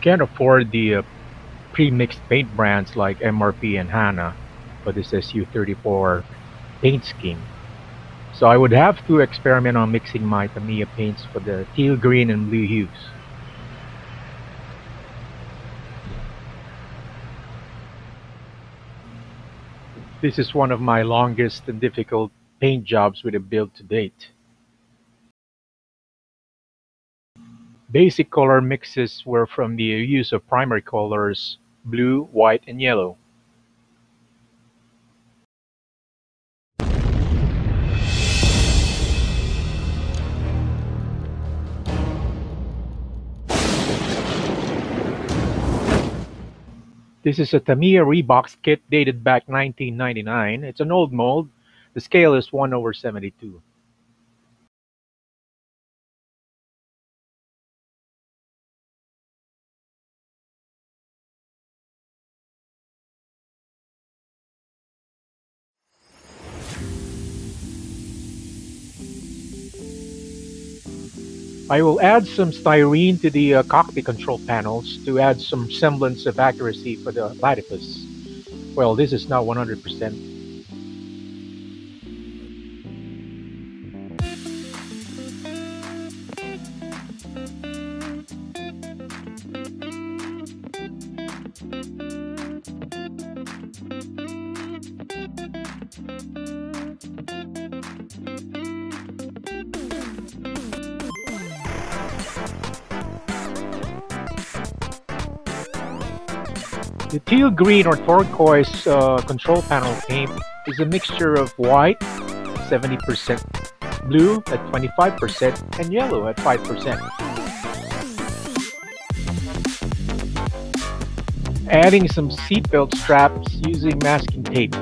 can't afford the uh, pre-mixed paint brands like MRP and HANA for this SU34 paint scheme. So I would have to experiment on mixing my Tamiya paints for the teal green and blue hues. This is one of my longest and difficult paint jobs with a build to date. Basic color mixes were from the use of primary colors blue, white, and yellow. This is a Tamiya Rebox kit dated back 1999. It's an old mold. The scale is 1 over 72. I will add some styrene to the uh, cockpit control panels to add some semblance of accuracy for the platypus. Well, this is not 100%. The teal green or turquoise uh, control panel paint is a mixture of white, 70%, blue at 25%, and yellow at 5%. Adding some seatbelt straps using masking tape.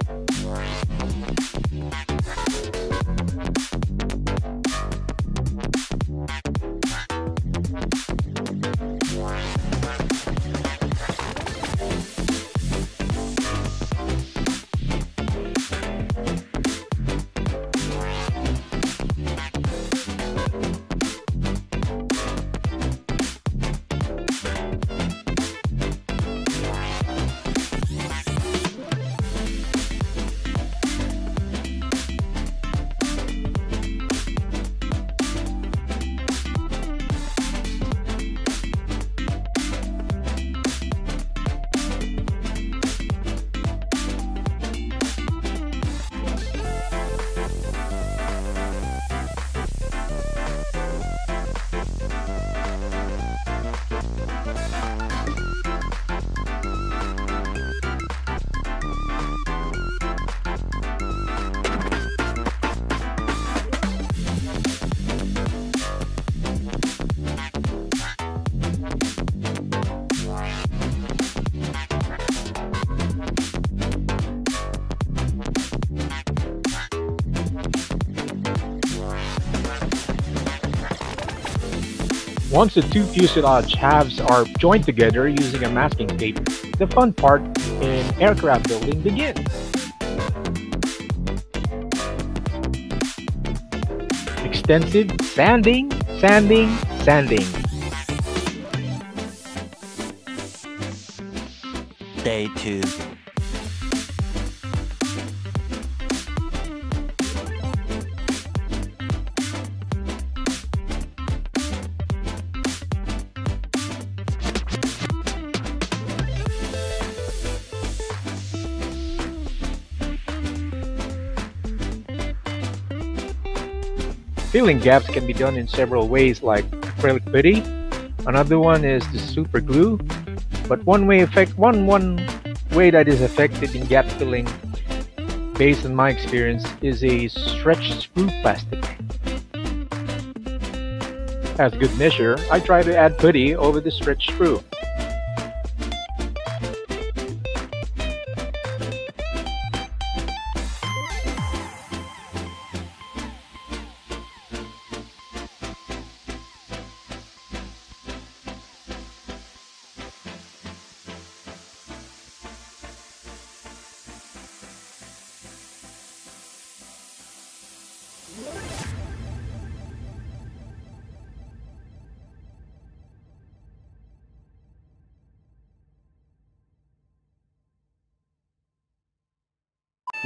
Once the two fuselage halves are joined together using a masking tape, the fun part in aircraft building begins. Extensive sanding, sanding, sanding. Day 2 Filling gaps can be done in several ways like acrylic putty. Another one is the super glue. But one way effect one one way that is effective in gap filling based on my experience is a stretched sprue plastic. As good measure, I try to add putty over the stretched sprue.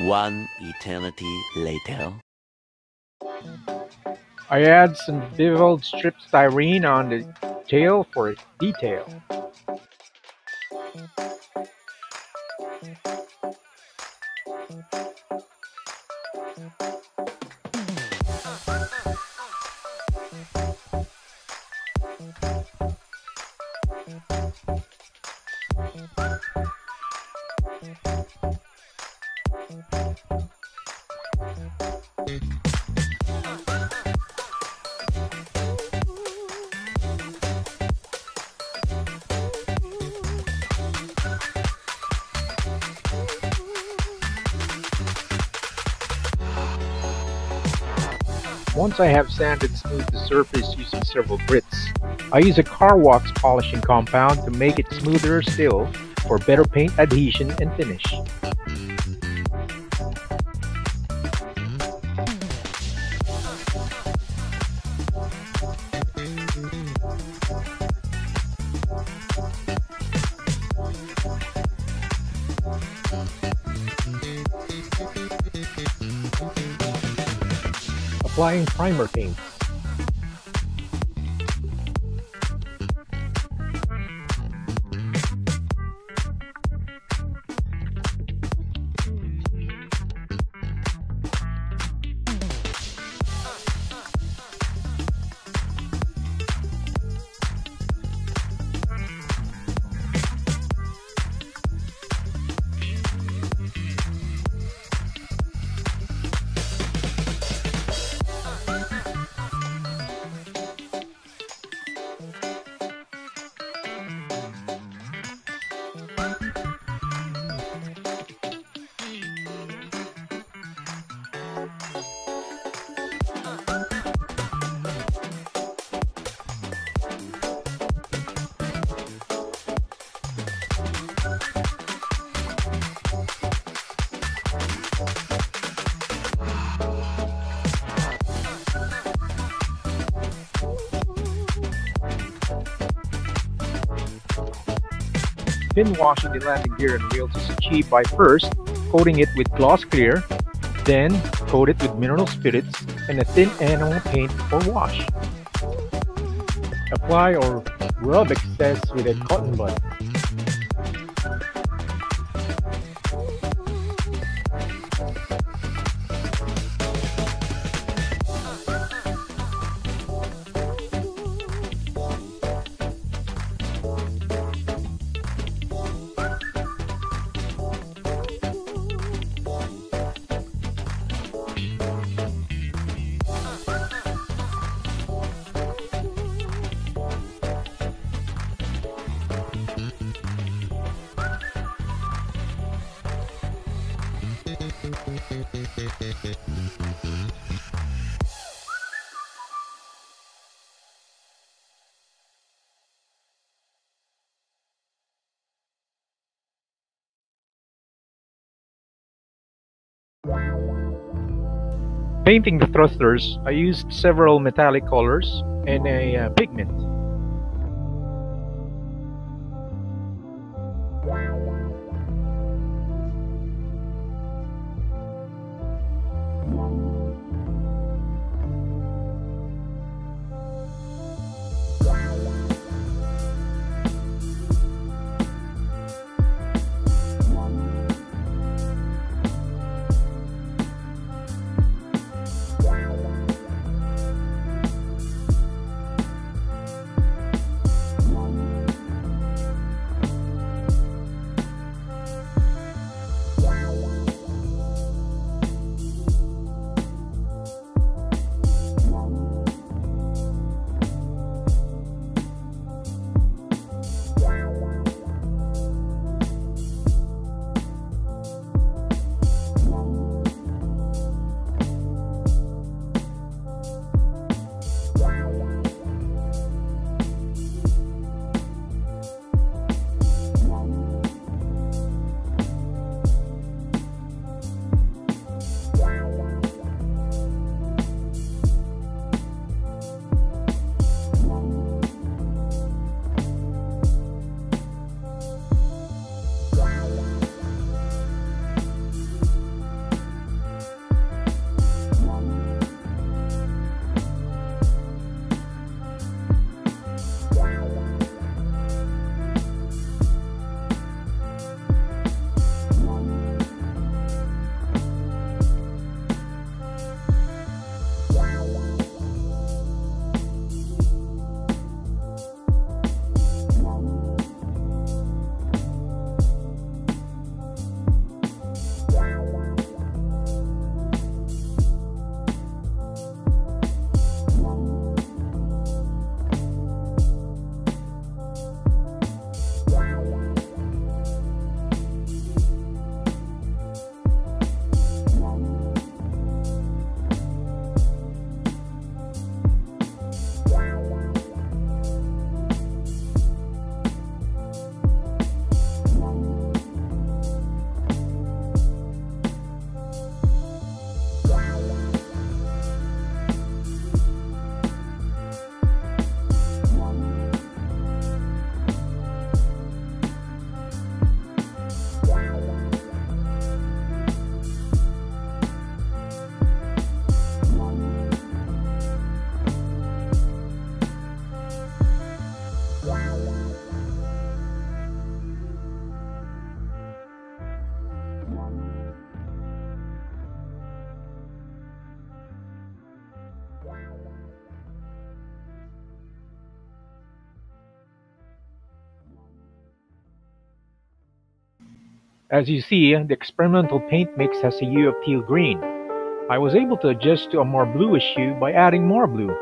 One eternity later. I add some beveled strip styrene on the tail for detail. Once I have sanded smooth the surface using several grits, I use a car wax polishing compound to make it smoother still for better paint adhesion and finish. Applying primer paints. Thin washing the landing gear and wheels is achieved by first coating it with gloss clear, then coat it with mineral spirits and a thin enamel paint or wash. Apply or rub excess with a cotton bud. Painting the thrusters, I used several metallic colors and a uh, pigment. As you see, the experimental paint mix has a hue of teal green. I was able to adjust to a more bluish hue by adding more blue.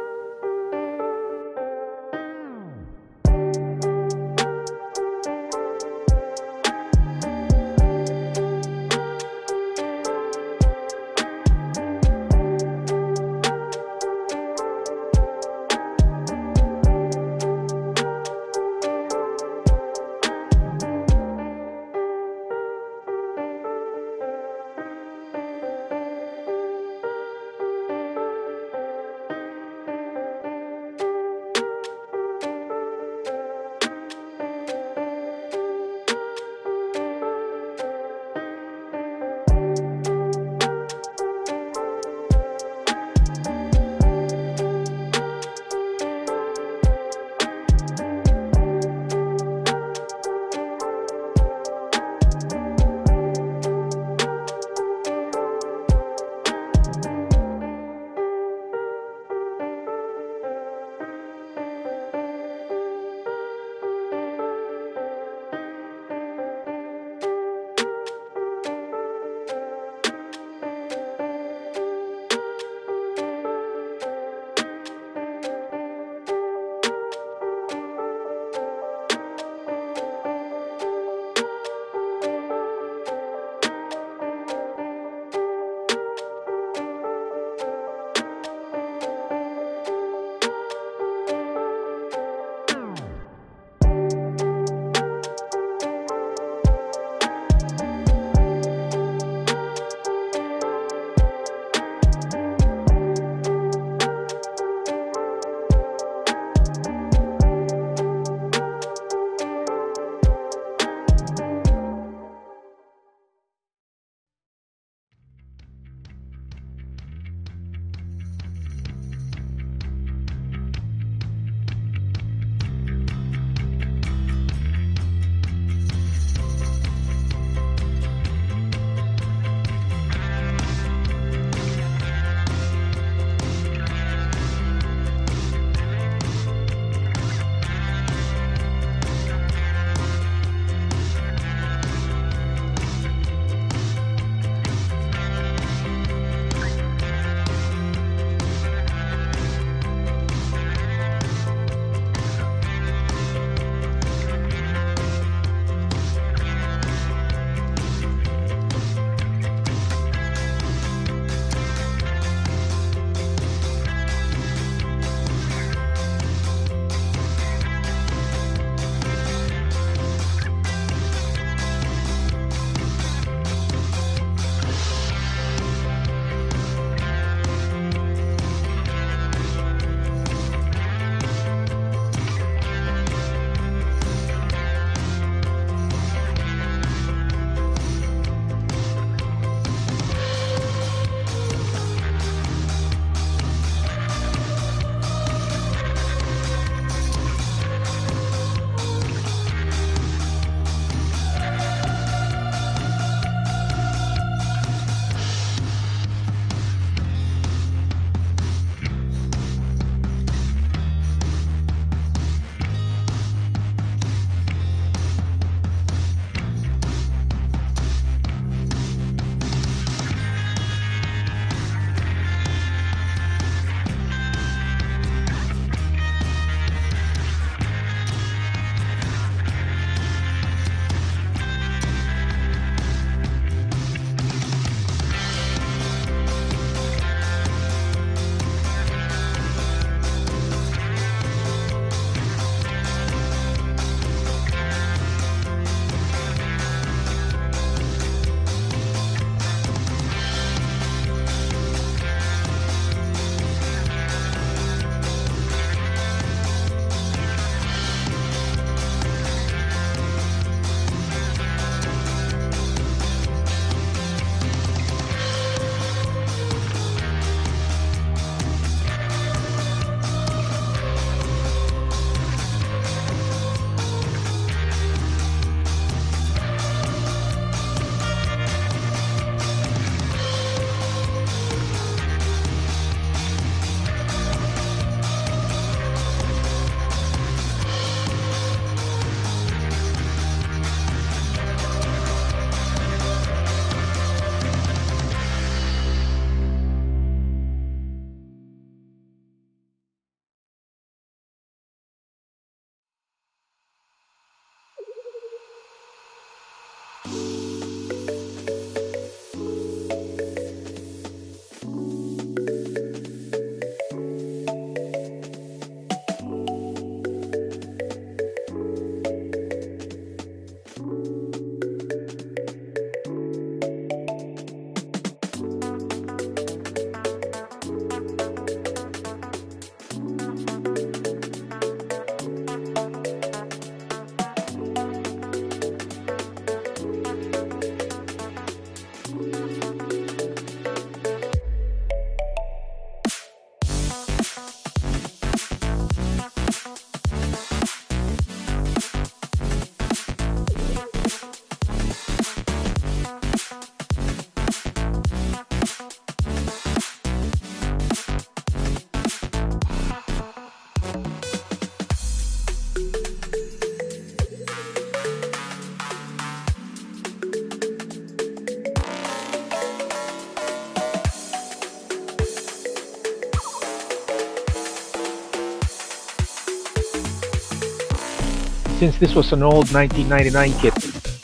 Since this was an old 1999 kit,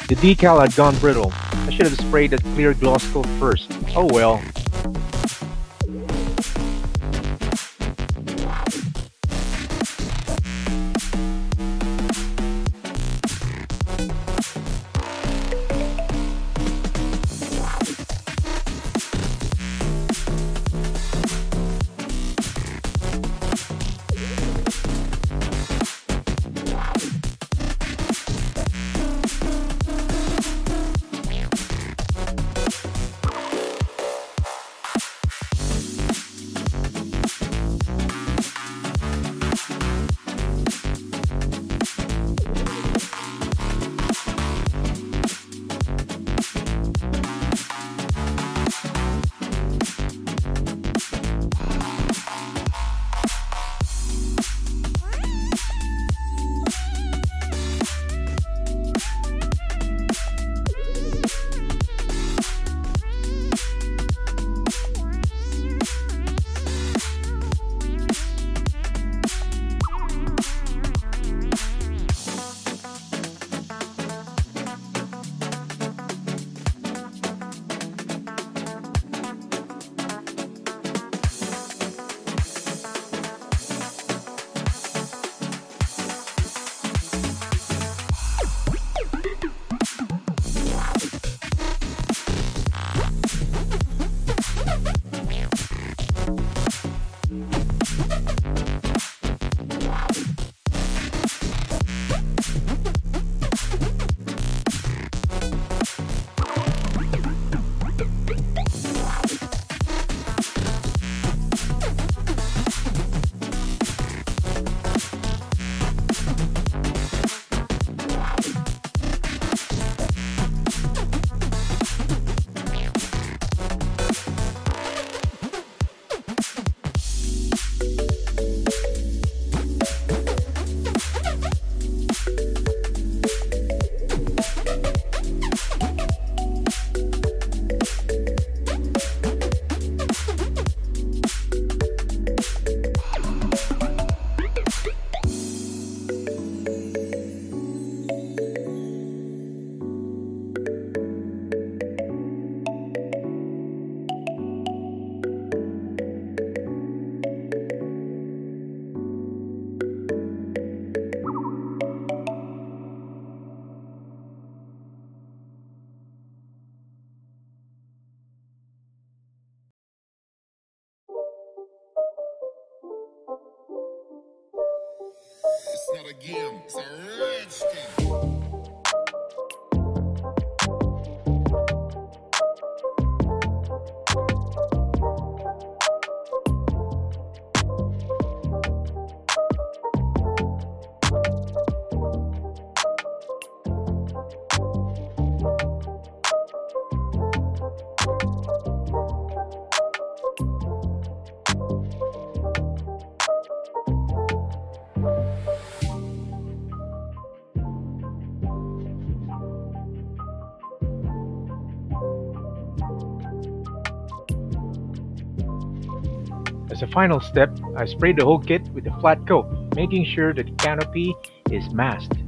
the decal had gone brittle. I should have sprayed that clear gloss coat first. Oh well. Game, it's a rich. As a final step, I sprayed the whole kit with a flat coat, making sure that the canopy is masked.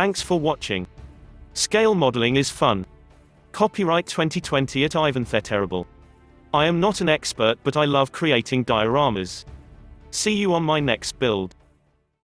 Thanks for watching. Scale modeling is fun. Copyright 2020 at Ivan TheTerrible. I am not an expert but I love creating dioramas. See you on my next build.